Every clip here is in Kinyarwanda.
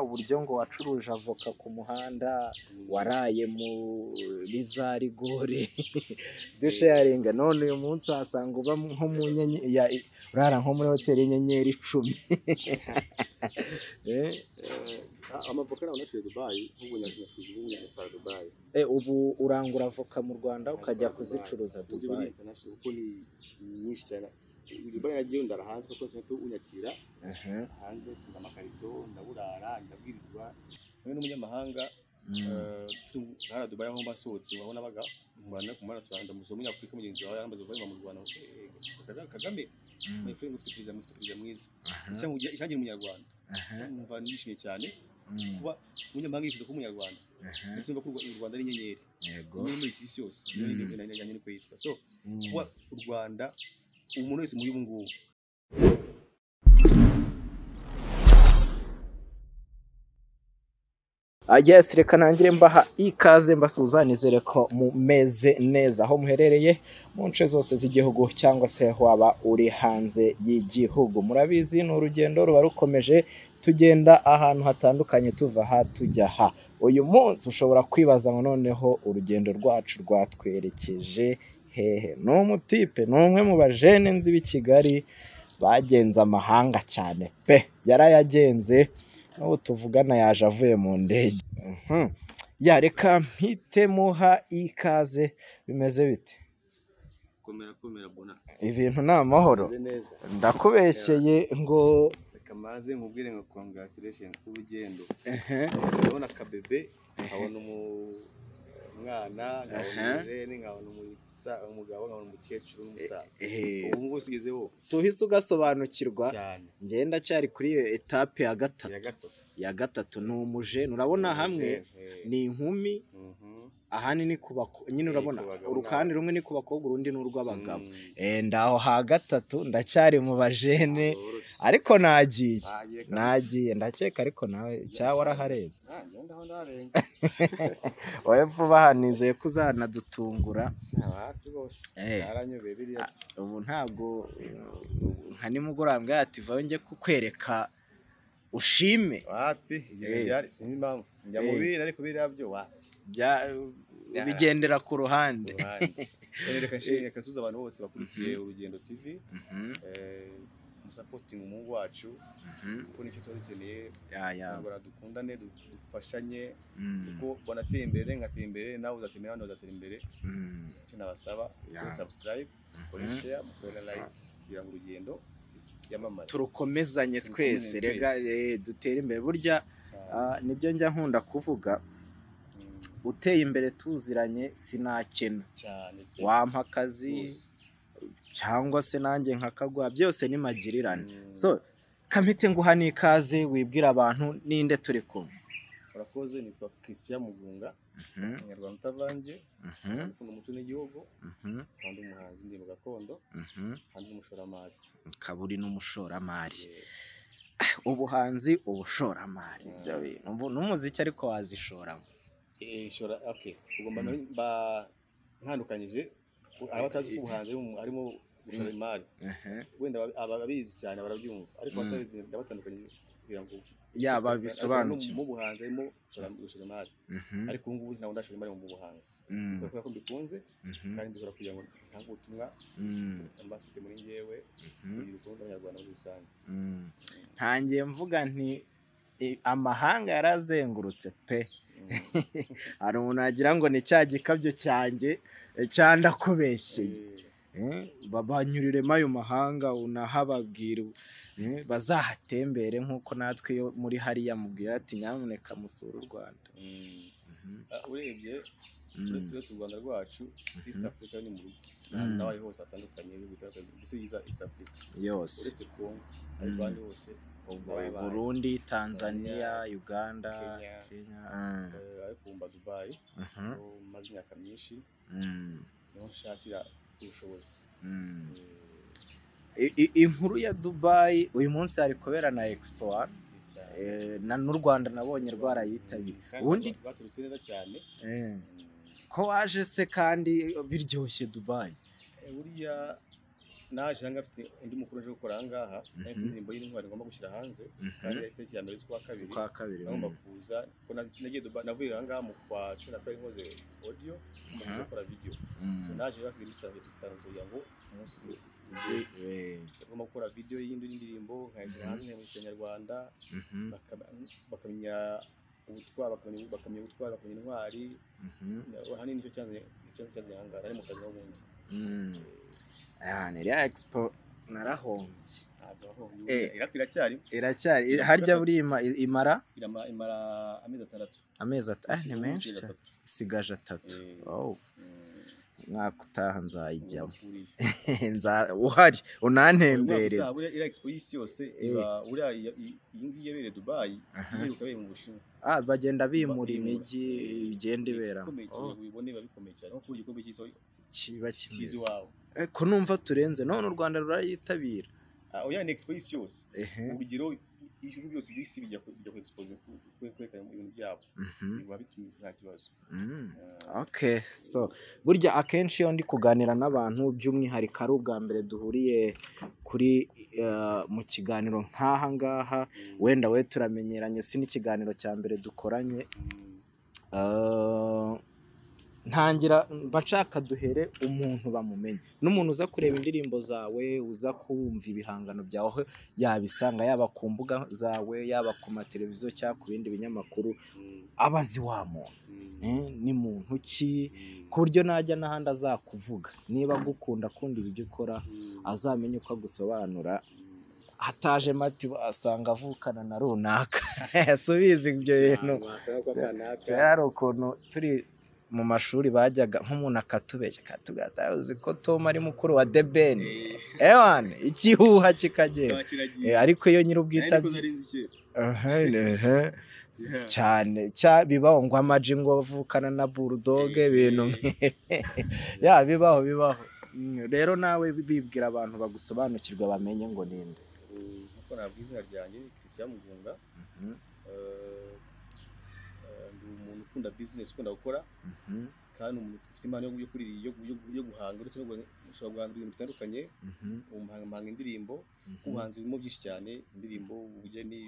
uburyo ngo wacuruje avoka ku muhanda waraye muri za rigore dusharinga none uyu munsi wasanga uba nko mu nyenyeri urara nko muri hoteli y'inyenyeri icumi. Eh, amavoka nawe nacuye dubayi nk'ubu nyacuruza ubu nyatwara dubayi eh, ubu urangura avoka mu rwanda ukajya kuzicuruza dubayi kuko ni nyinshi cyane. Dubayi nagiye ndara hanze kuko sinafite unyakira hanze mfite amakarito ndaburara ndabwirirwa. Yewe n'umunyamahanga mm, eh, tu- hariya dubayi aho mba waho nabaga mbana kumara turanda muzo Afrika mugenzi wawe yambaza kuva mu rwanda. Kagame- mm, my friend ufite perezida mufite perezida mwiza. Cyangwa ishangira umunyarwanda. Numva nishimye cyane. Mm, kuba umunyamahanga yifuza kuba umunyarwanda. Ndetse numva ko u Rwanda ari inyenyeri. Yego. Muri muri isi yose niyo nanjye niko yitwa. So kuba u Rwanda umuntu wese muri ubu ngubu. Yes, reka nangire mbaha ikaze mbasuhuza nizere ko mumeze neza. Aho muherereye mu nce zose z'igihugu cyangwa se waba uri hanze y'igihugu. Murabizi ni urugendo ruba rukomeje tugenda ahantu hatandukanye tuva aha tujya aha uyu munsi ushobora kwibaza ngo noneho urugendo rwacu rwatwerekeje hehe ni umutipe ni umwe mu bajene nzi b'i Kigali bagenze amahanga cyane. Pe yarayagenze n'ubu tuvugana yaje avuye mu ndege. Mhm. ya reka mpite muha ikaze bimeze bite? Ibintu ni amahoro. Ndakubeshyeye ngo reka maze nkubwire ngo congratulation ku rugendo. Ehe, ndabona akabebe nkabona umu- umwana nkabona umugabo nkabona umukecuru n'umusaza. Ehe. ubu ngubu usigezeho si uhise ugasobanukirwa. Ngenda cyari kuri iyo etape ya gatatu. Ya gatatu. Ni umujene urabona hamwe. Eh, ni inkumi. Mhm. ahandi ni ku nyine urabona? urukandi rumwe ni ku bakobwa urundi ni urw'abagabo. Mm. Eh, ndaho ha gatatu ndacyari mu bajene. Ariko nagiye. Nagiye ndakeka ariko nawe cyaba waraharenze. Ah, wowe vuba aha nizeye ko uzanadutungura. Eh. biriya. Ubu ntabwo nka nimugoroba mbwa ati vayo njye kukwereka ushime. Wapi? Eh. sinzi impamvu. Njya mu bindi ariko biriya byo wapi. Bigendera ku ruhande. Reka nshimire reka nsuze abantu bose bakurikiye urugendo tv Mhm, eh, musapotinga umuhungu wacu. Mhm. kuko ni cyo tuba dukeneye. Abanyarwanda dukundane du- dufashanye. Kuko banateye imbere ngatera imbere nawe uzatera abandi bazatera imbere. Icyo nabasaba kuri subscribe mukore Mhm. share mukore na like kugira ngo urugendo turukomezanye twese. Rega eh, dutere imbere. Burya ah, ni byo njya nkunda kuvuga. Uteye imbere tuziranye sinakena. Wampa akazi cyangwa se nanjye nkakaguha byose ni magirirane. Mm. so kamite nguha n'ikaze wibwira abantu ninde turi kumwe. Urakoze nitwa christian mugunga Mhm, umunyarwanda utavangiye mhm, ukunda umuco n'igihugu. Mhm, kandi umuhanzi indirimbo gakondo. Mhm. kandi n'umushoramari ukaba uri n'umushoramari ubuhanzi ubushoramari ibyo bintu. Ubu n'umuziki ariko wazishoramo. Shora okay ugomba mba ntandukanyije. Aba atazi ko ubuhanzi harimo- gushora imari. Ehe. wenda aba- aba- ababizi cyane barabyumva. Ariko Mm. batabizi ndabatandukanye kugira ngo yaba Ariko bisobanukiwe mu buhanzi harimo gushora- imari. Mhm, ariko ubu ngubu ntabwo ndashora imari mu buhanzi. Mm, kubera ko mbikunze mhm, kandi mbikora kugira ngo ntange ubutumwa mm, mba mfite muri mhm, kugira urukundo abanyarwanda muri rusange. Mm. ntangiye mvuga nti amahanga yarazengurutse pe Mm. hari umuntu wagira ngo ni cya gikabyo cyanjye eh, cyandakubeshyeye Eh, Eh, babanyuriremo ayo mahanga unahababwira eh, bazahatembere nk'uko natwe iyo muri hariya mubwira ati nyamuneka musure u rwanda mm. Mhm, Ah, urebye mm, uretse uretse u rwanda rwacu east Mhm. africa ni mu rugo Mm. n'abaye hose hatandukanye mbese yiza east africa yose uretse Mm. ahandi hose. Burundi tanzania uganda Kenya. eh, ariko ubu mba dubayi mhm, aho maze imyaka myinshi mm, ni ho nshakira ubushobozi mm. Eh, inkuru ya dubayi uyu munsi hari kubera na expo cyane. Eh, na n'u rwanda nabonye rwarayitabiriye ubundi rwa- rwaserutse neza cyane Mm. ko waje se kandi biryoshye dubayi Eh, buriya naje hanga afite undi mukuru nje gukora aha ngaha Mhm. afite indirimbo y'intwari ngomba gushyira hanze kandi ari itariki ya mbere z'ukwa kabiri. Kabiri nagomba mm. kuza nazi- nagiye navuye aha ngaha mu kwa cumi na kabiri nkoze audio ngomba kuza Mhm. gukora video. So naje basigaye iminsi itanu kugira ngo umunsi ngomba gukora video y'indi ndirimbo nkayishyira hanze mhm, bakaba- bakamenya ubutwari bakamenya ubutwari bakamenya intwari. Mhm, ahanini ni cyo cyanzanye ni cyo cyanzanye aha ngaha ari mu kazi n'ubundi mm. Ah, ni iriya expo narahombye Eh. iracyari? Harya buri ima- imara? Imara amezi atandatu. Amezi atatu ah, ni menshi cyane. Isigaje atatu. Eh. Mm, umwaka utaha nzayijyamo. Uhari. Unantembereza iriya expo y'isi yose iba iyi- iyi iyi ngiyi yabereye Dubai Aha. iheruka yabereye mu Bushinwa. Ah bagenda bimura imijyi igenda ibera. ikomeye cyane ubibone biba bikomeye cyane. Nko kuri igikombe cy'isi kiba kimeze. Eh, ko numva turenze. None u rwanda rurayitabira. Ah, oya ni expo y'isi yose urugero ibihugu byose by'isi bijya ku- ku- kwerekana ibintu byabo. Mhm, biba bitumye nta kibazo. Mm. Ah, okay so burya akenshi iyo ndi kuganira n'abantu by'umwihariko ari ubwa mbere duhuriye kuri eh, mu kiganiro nk'aha ngaha mm, wenda we turamenyeranye si n'ikiganiro cya mbere dukoranye. Mm, Uh, ntangira mba nshaka duhere umuntu bamumenye. N'umuntu uza kureba indirimbo zawe uza kumva ibihangano byawe aho yabisanga yaba ku mbuga zawe yaba ku mateleviziyo cyangwa ku bindi binyamakuru aba azi wa muntu. Mm, Eh, ni muntu ki? Ku buryo najya n'ahandi azakuvuga. Niba agukunda akunda ibyo ukora mm, azamenye uko agusobanura. Hataje mati asanga avukana na runaka. Subizi ibyo bintu. wasanga hari ukuntu turi mu mashuri bajyaga nk'umuntu akatubeshya akatubwira uzi ko Tom ari mukuru wa The Ben? Eh, kikagenda kiba kiragiye. Eh, ariko iyo ehe. Yeah. cyane cya bibaho ngo amaji ngo avukana na bulldog ibintu ya bibaho bibaho. Mm, rero nawe bibwira abantu bagusobanukirwa bamenye ngo ninde Mm, Nkuko nabwiye izina ryanjye ni Christian Mugunga Mhm, Eh, eh, ndi umuntu ukunda business ukunda gukora. Mhm, kandi umuntu ufite impano yo- guhanga uretse no guhanga- ushobora guhanga ibintu bitandukanye. Mhm, umuhanga indirimbo. Mhm, ubuhanzi burimo byinshi cyane. Indirimbo ubugeni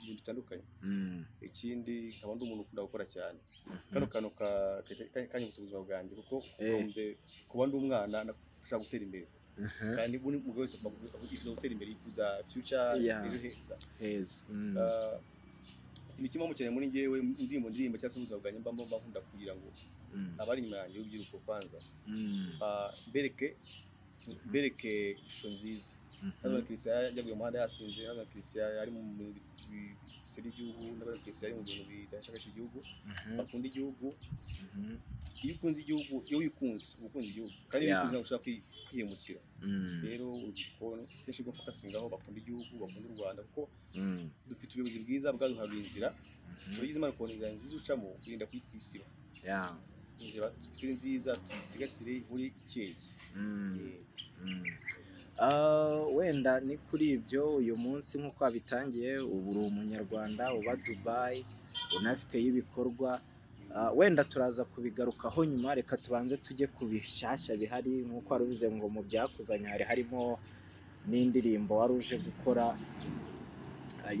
ibintu bitandukanye. Mm, ikindi nkaba ndi umuntu ukunda gukora cyane. Kano kantu ka- ka- ka- kanyibutsa ubuzima bwanjye kuko Eh. kuba ndi umwana nashaka gutera imbere. Mhm, kandi buri umugabo wese yifuza gutera imbere yifuza Yeah. ejo heza heza. Mm, Ah, ikintu kimwe mukeneye muri njyewe indirimbo ndirimba cyangwa se ubuzima bwanjye mbamo mba nkunda kugira ngo mm, abari inyuma yanjye urubyiruko kwanza. Mm, ah, mbereke mbereke ishusho nziza. Mhm, n'abana christian yaguye mu muhanda yasinze n'abana christian ari mu bintu bisera igihugu n'abana christian ari mu bintu bidashakisha igihugu bakunda igihugu iyo ukunze igihugu iyo wikunze uba ukunda igihugu kandi iyo wikunze ntabwo ushobora kwi- kwihemukira rero urubyiruko kenshi rwo fokasingaho bakunda igihugu bakunda u rwanda kuko dufite ubuyobozi bwiza bwaduharuye inzira so yize imana kubona inzira nziza ucamo wirinda Yeah, inzira dufite nziza tuyisigasire ihore ikeye wenda ni kuri ibyo uyu munsi nk'uko wabitangiye ubu uri umunyarwanda uba dubayi unafiteyo ibikorwa. Wenda turaza kubigarukaho nyuma reka tubanze tujye ku bishyashya bihari nk'uko wari ubivuze ngo mu byakuzanye hari harimo n'indirimbo wari uje gukora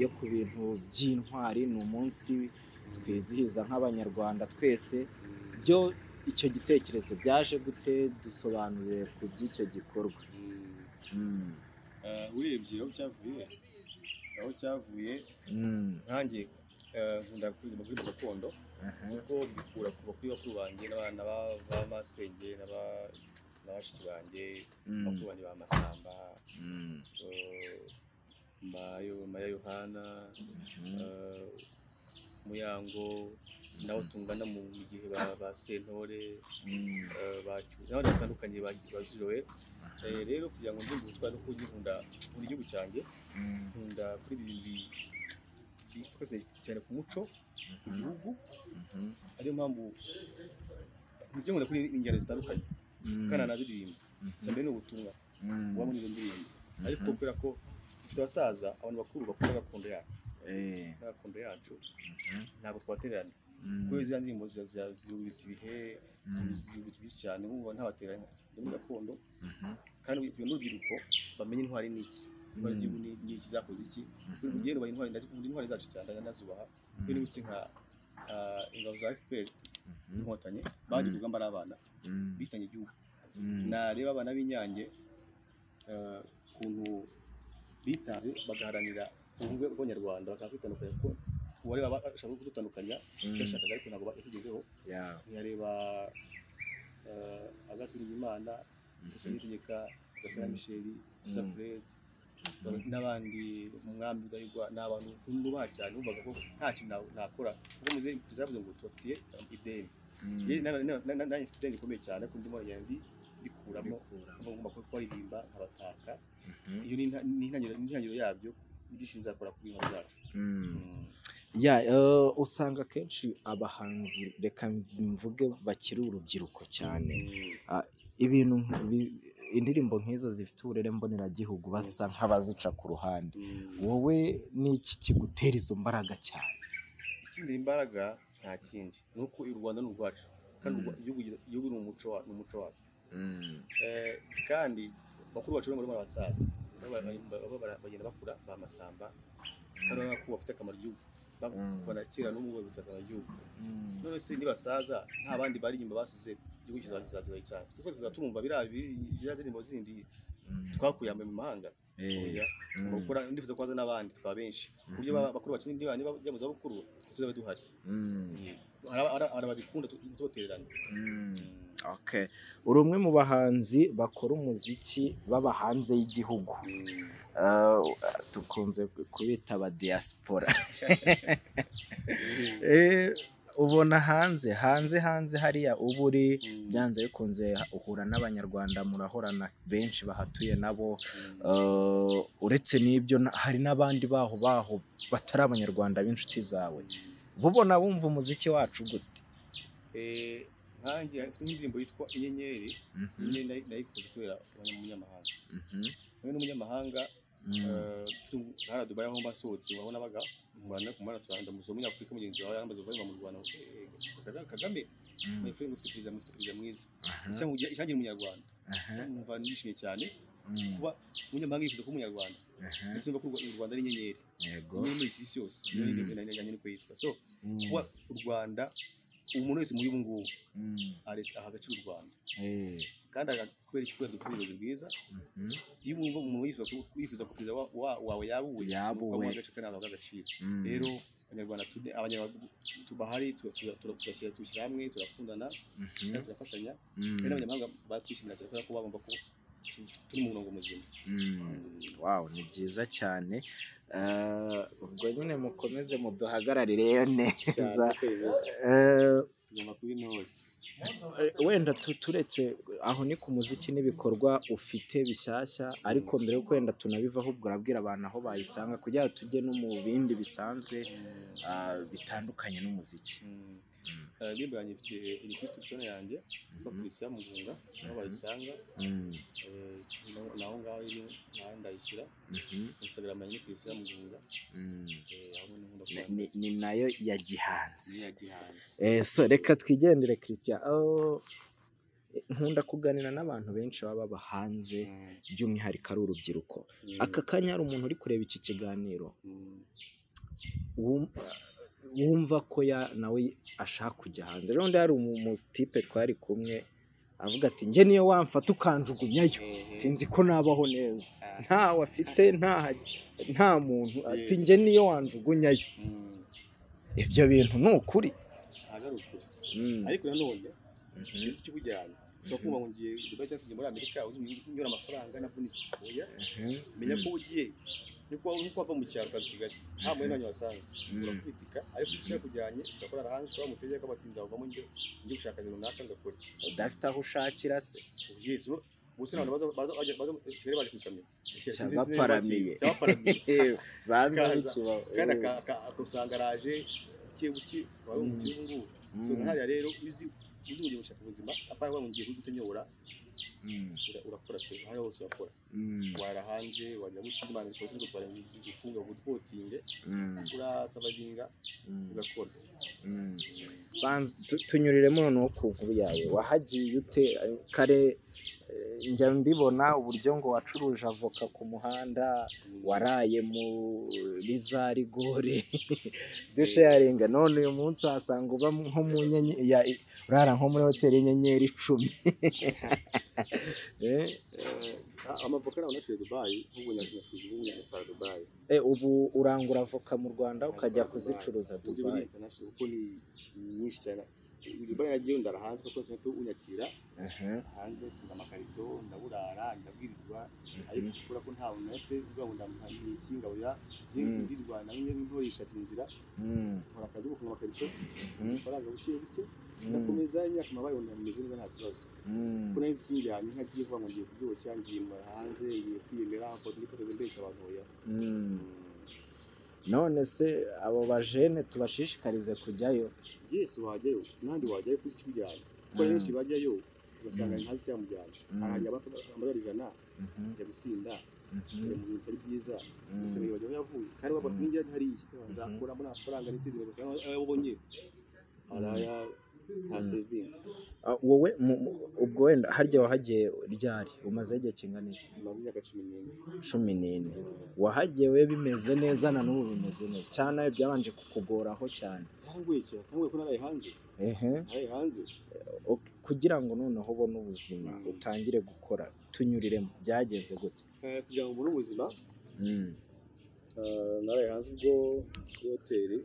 yo ku bintu by'intwari. Ni umunsi twizihiza nk'abanyarwanda twese byo icyo gitekerezo byaje gute dusobanurire ku by'icyo gikorwa. Urebye aho cyavuye aho cyavuye mm, nkanjye eh, nkunda kuririmba kuri gakondo aha, kuko mbikura kuva kuri bakuru banjye n'abana ba- ba masenge n'aba- na bashiki banjye mm, bakuru banjye ba masamba. Eh, Mayo Mariya Yohana mhm, eh, Muyango nabo tungana mu gihe ba ba Sentore mm, eh, n'abandi batandukanye ba- bazurowe Eh, rero kugira ngo ndimbe ubutwari no kuko nkunda nkunda igihugu cyanjye mm, nkunda kuri ibi bintu bifokase cyane ku muco ku mhm, gihugu mhm, ariyo mpamvu ibyo nkunda kuri ingero zitandukanye. Mm, kandi anaziririmba mhm, icya mbere ni ubutumwa. Buba muri izo ndirimbo. Ariko kubera ko dufite abasaza abantu bakuru bakunda gakondo yacu. Eh, gakondo yacu. Ntabwo twatererana. Mm, kuko ziriya ndirimbo zibubitse ibihe Mm. zibubitse byinshi cyane nk'ubu ntabatererana muri gakondo mhm, kandi n'urubyiruko bamenye intwari ni iki intwari Mm. z'igihugu ni- ni iki zakoze iki Mhm. ugiye nubaha intwari ndazikunda intwari zacu cyane ndazubaha kuko n'ibiki nka ah, ingabo za FPR Mhm. inkotanyi bagiye Mm. urugamba ari abana Mm. bitanye igihugu Mm. nareba abana b'inyange ah, ukuntu bitanze bagaharanira ubumwe bw'abanyarwanda bakaba kwitandukanya kuko uwari bashaka kudutandukanya Mm. yashakaga ariko ntabwo yatugezeho ntiyareba agaturiye imana gusa nitegeka gasana misheli isa Mm. fred Mhm. n'abandi umwami udahigwa ni abantu nubaha cyane bumvaga ko nta kintu na- nakora kuko muze yavuze ngo tubafitiye ideni Mm. Na- na- nanjye mfite ideni rikomeye cyane kuko ndimo ndi ndikuramo ngomba ngomba kubaririmba nkabataka Mhm. iyo ni intangiriro yabyo ibyinshi nzakora ku bintu byacu Mm. ya eh, usanga akenshi abahanzi reka mvuge bakiri urubyiruko cyane. Mm. ibintu bi- indirimbo nk'izo zifite uburere mboneragihugu basa nk'abazica ku ruhande. Wowe ni iki kigutera izo mbaraga cyane? Ikindi imbaraga nta kindi. Ni uko u rwanda ni urwacu. Kandi igihugu ni umuco wacu. Eh, kandi bakuru bacu baba- baba- bagenda bakura ba masamba kandi urabona ko bafite akamaro igihugu Mm. kuva na kera n'ubu bafite akamaro igihugu none se nibasaza nta bandi bari inyuma basize igihugu kizakizakizaye cyane. Kuko tuzaba tumva biriya ndirimbo zindi twakuye mu mahanga. Oya, gukora ndifuza ko haza n'abandi tukaba benshi. Ku buryo baba- bakuru bacu niba niba bajya mu zabukuru tuzaba duhari. Hari- ababikunda tubatererane Okay. Uri umwe mu bahanzi bakora umuziki baba hanze y'igihugu. Uh, dukunze kubita aba diaspora. Eh, ubona hanze hanze hanze hariya uba uri byanze bikunze uhura n'abanyarwanda murahorana benshi bahatuye nabo. Uh, uretse n'ibyo hari n'abandi baho baho batari abanyarwanda b'inshuti zawe. Bubona bumva umuziki wacu gute? Eh, nkanjye mfite indirimbo yitwa inyenyeri Mhm, inyenyeri nayi- nayikoze kubera umunyamahanga mhm, hamwe n'umunyamahanga mhm. eh, hariya dubayi aho mba nsohotse aho nabaga murana ku mwana turanda muzo umunyafurika mugenzi wawe yambaze kuva mu Rwanda Eh, Kagame- Kagame Mm, my friend ufite perezida mufite perezida mwiza icyangira umunyarwanda numva nishimye cyane mm, kuba umunyamahanga yifuza kuba umunyarwanda ndetse numva ko u Rwanda ari inyenyeri yego inyenyeri muri isi yose Mm. niko yitwa so Mm, kuba u Rwanda umuntu wese muri ubu ngubu mm, aha agaciro u Rwanda eh, kandi kubera kubera dufite ubuyobozi bwiza mhm, iyo wumva umuntu yifuza ko perezida wa- wa- wawe yabuwe ukamuha agace kandi ntabwo agaciro mm, rero abanyarwanda tubahari tubishyira hamwe turakundana mhm, turafashanya mm, kandi n'abanyamahanga batwishimira kubera ko babumva ko turi mu murongo muzima mm. wow ni byiza cyane. Eh, ubwo nyine mukomeze muduhagararire neza. Cyane kwemeza Eh, tugomba kuba intore. Eh, wenda tu- turetse aho ni ku muziki n'ibikorwa ufite bishyashya ariko mbere yuko wenda tunabivaho ubwo urabwira abantu aho bayisanga kugira ngo tujye no mu bindi bisanzwe ah, bitandukanye n'umuziki. Eh, indirimbo yanjye ifite iri kuri channel yanjye yitwa. Christian Mugunga aho bayisanga. Mm, eh, naho- ngaho iri naho ndayishyira. Mhm, Instagram yanjye ni Christian Mugunga. Mm. eh, Ni- na yo ya gihanzi. So reka twigendere christian. Nkunda kuganira n'abantu benshi baba baba hanze by'umwihariko ari urubyiruko. Aka kanya hari umuntu uri kureba iki kiganiro? Wumva ko ya nawe ashaka kujya hanze. Ejo bundi hari umutipe twari kumwe avuga ati njye niyo wamfata ukanjugunyayo. Sinzi ko nabaho neza. Ntawe afite nta muntu ati njye niyo wanjugunyayo. Ibyo bintu ni ukuri. Mm. ariko nanone Mhm. sinzi icyo ikujyana ushobora kumva ngo ngiye Dubai cyangwa se ngiye muri Amerika uzi unyura amafaranga navunitse oya Mhm. menya ko ugiye niko nk'uko wava mu cyaro ukaza i Kigali nta mwanya wanyu wasanze Mm. urakwitika ariko icyo yakujyanye ugakorera hanze ukaba mu feri ko batinza bavamo njye njye gushaka akazi runaka ngakora udafite aho ushakira se yes ubu gusa n'abantu baza baza baza baza Kigali baje kwikamira cyabaparamiye cyabaparamiye banza Kaza. bikibaho kandi aka- aka- akasanga araje buke buke waba Mm. umukire ubu ngubu so nkariya rero uzi uzi ugiye gushaka ubuzima apana ngo ngiye kugutenyora ura- urakora pe aho hose urakora. Wara hanze wajya gutiza imana ikoze ngo twara gufunga gutwotinge urasabadinga ugakora. Banza tu- tunyuriremo noneho ku nkuru yawe. Wahagiye ute? Kare njya mbibona uburyo ngo wacuruje avoka ku muhanda waraye muri za rigore dusharinga none uyu munsi wasanga uba nko mu nyenyeri urara nko muri hoteli y'inyenyeri icumi. Eh, amavoka nawe naciye dubayi nk'ubu nyatwara dubayi eh, ubu urangura avoka mu rwanda ukajya kuzicuruza dubayi kuko ni nyinshi cyane. Dubayi nagiye ndara hanze kuko sinafite unyakira. Aha, hanze mfite amakarito ndaburara ndabwirirwa. Ariko kubera ko nta muntu nafite uvuga ngo ndamuha iki ngaburira Mm. ndirirwa namwe ntorisha inzira. Mm, nkora akazi ko gufunga amakarito. Mm, amafaranga buke buke. Mm, ndakomeza imyaka mabaye ubu ndameze neza nta kibazo. Kuko nahise ikinjyanye nkagiye kuvuga ngo ngiye kuryoshya ngiye mu hanze ngiye kwiyemera mfoto n'ifoto mbeshya abantu oya. None se abo bajene tubashishikarize kujyayo? Yesi wajyayo n'ahandi wajyayo kuzi icyo ujyanye kuko Mm. henshi bajyayo ugasanga Mm. ntazi icyamujyana Mm. arangira amadolari ijana Mhm, ajya gusinda mhm, ajya mu bintu bitari byiza. Gusa ntibajya aho yavuye. Kandi baba ninjya hariya nzakuramo n'amafaranga niteze gusa ayo ubonye araya nta sevingi wowe mu- mu- ubwo wenda harya wahagiye ryari? Umaze igihe kingana iki? Maze imyaka cumi n'ine. Cumi n'ine. Wahagiye we bimeze neza na n'ubu bimeze neza. Cyane nawe byabanje kukugoraho cyane. Yarangoye cyane yarangoye ko naraye hanze. Ehe. Naraye hanze. Ok, kugira ngo noneho ubone ubuzima utangire gukora tunyuriremo. Byagenze gute? Eh, kugira ngo mbone ubuzima. Mm, eh, naraye hanze ubwo kuri hoteli.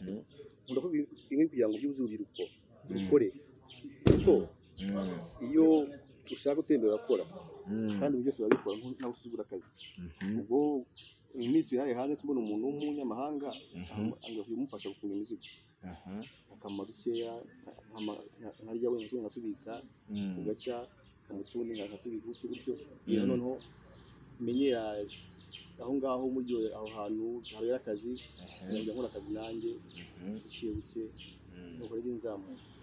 Mhm, nkunda ko imwe kugira ngo byuzuye urubyiruko rukore. Kuko mm, iyo ushaka gutembera urakora mm, kandi ibyo byose urabikora ntawe usuzugura akazi. Mhm, ubwo mu minsi ibiri hanze mbona umuntu w'umunyamahanga ambwira kumufasha gufunga imizigo. Aha, akamara dukeya nkarya wenda tundi nkatubika mm, ugacya kamutundi nkatubika gutyo gutyo. Mm. iyo noneho menyera aho ngaho muri aho hantu habera akazi nkajya nkora akazi nanjye buke buke mm, nuko rero nzamuka mm,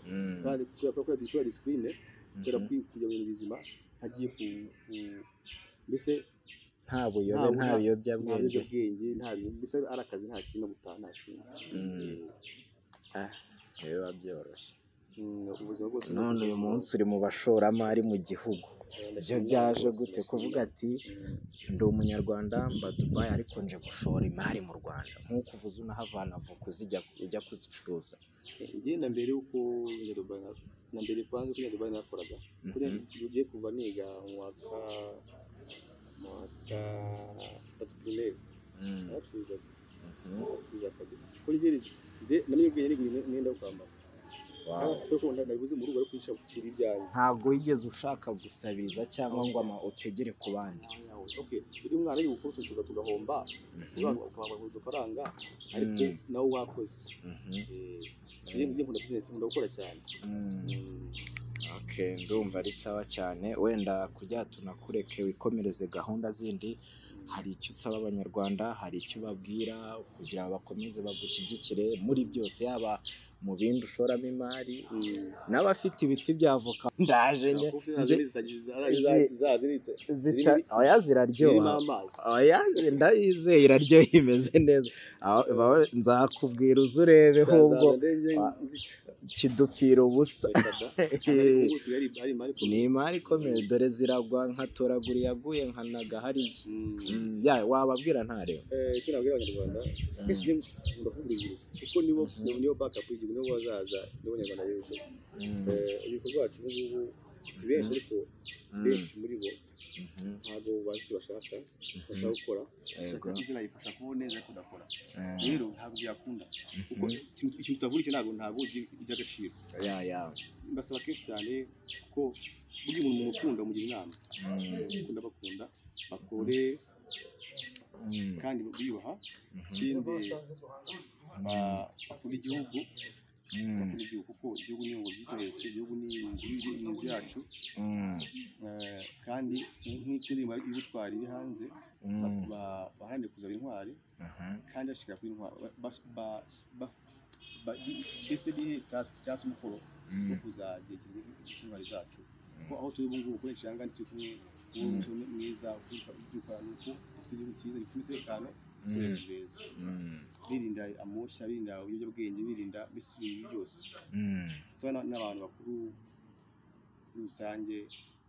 kandi kubera ko kubera disipurine kubera mhm. kwi- kujya mu bizima ntagiye ku mbese nta buyobe nta- biyobyabwenge nta mbese ari akazi nta kintu gutaha nta kintu Mm. Biba byoroshye. Mm, none uyu munsi uri mu bashoramari mu gihugu. Eh, ibyo byaje gute kuvuga ati Mm. ndi umunyarwanda mba dubayi ariko nje gushora imari mu rwanda. Nk'uko uvuze unahavana avoka uzijya ujya kuzicuruza. Njye na mbere yuko njya Dubai na- na mbere kwanza ko njya Dubai nakoraga kuri Mhm. ugiye kuva niga mu mwaka mwaka tatu primaire Mm, naracuruzaga mhm. naracuruza kabisa. Kuri njye nze namenye ubwenge niga imyenda yo kwambara ntabwo wigeze ushaka gusabiriza cyangwa ngo utegere ku bandi. Okay uri umwana uri gukora utuntu tuga- tugahomba Mhm, ukabona udufaranga ariko Mm. nawe wakoze. Mhm, njye nkunda business nkunda gukora cyane. Mm. Mm. Ndumva ari sawa cyane. Wenda kujya tunakureke wikomereze gahunda zindi. Hari icyo usaba abanyarwanda hari icyo ubabwira kugira ngo bakomeze bagushyigikire muri byose yaba mu bindi ushoramo imari Mm. n'abafite ibiti bya avoka ndaje zita oya ziraryoha. oya ndayizeye iraryoha imeze neza. Nzakubwira uze urebeho ubwo kidupfira ubusa. Ni imari ikomeye. Dore ziragwa nkatoragura iyaguye nkanaga hariya Mm, ya wababwira ntareba icyo nabwira abanyarwanda njye nkunda kuvuga urubyiruko kuko nibo nibo backup y'igihugu nibo bazaza nibo banyarwanda b'ejo. Mm, Eh, urubyiruko rwacu ubu ngubu si benshi ariko mm, benshi muri bo mhm, ntabwo bazi bashaka bashaka gukora. Bashaka izina rifasha kubaho neza ariko udakora eh, rero ntabwo byakunda kuko ikintu icyo ntabwo ntabwo ugira agaciro. Ya ya mbasaba kenshi cyane ko burya umuntu mu ukunda umugira inama. Mm, ukunda bakunda bakore mm, kandi biyubaha ikindi ba- bakunda igihugu. Mm, bakunda igihugu kuko igihugu niyo ngo gihetse igihugu ni inzu ni yacu mm, Eh, kandi nk'ikindi y'ubutwari iri hanze ba- mm, ba- baharanire kuzaba intwari mhm, kandi bashikira kuri intwari ba- ba- ba- ba- ba- ese nihe task cyangwa umukoro wo mm, kuzagira intwari zacu kuko aho turi ubu ngubu kuri nshanga turi kumwe uwo Mm. mwiza ufite igihugu cyiza gifite umutekano Mm. abaturage beza mm, birinda amoshya birinda ibiyobyabwenge birinda mbese ibintu byose mm, n'abantu bakuru muri rusange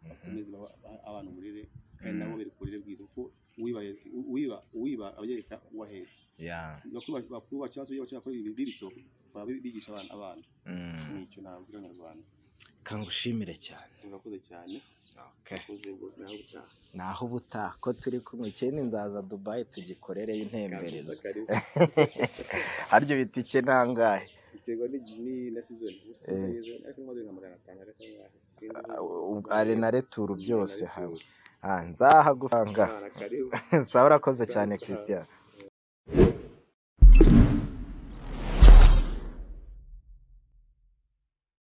bakomeze baha baha abantu uburere kandi nabo bereka uburere bwiza kuko uwiba aba yereka uwahetse. Ya bakubaha bakubaha cyangwa se bakora ibi bityo baba bigisha abana abana. Mm. ni cyo nabwira abanyarwanda. Kangushimire cyane. Murakoze cyane. Naho ubutaha ko turi kumwe? Ikindi nzaza dubayi Kabisa, karibu. haryo biti ike nangahe? Sinzi Ah, ari na returu byose hamwe. Ah, nzahagusanga Imana, karibu. Sawa urakoze cyane christian.